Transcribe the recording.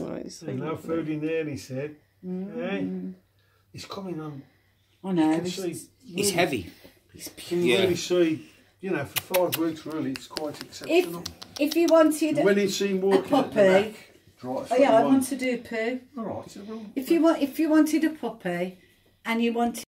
right, so no lovely. food in there, he said. Mm. He's coming on. Oh, I know. he's see, It's heavy. you pure. Yeah. really see, you know, for five weeks, really, it's quite exceptional. If if you wanted when you seen walking a puppy- back, Oh yeah, I want to do a poo. All right, so If you want, if you wanted a puppy, and you wanted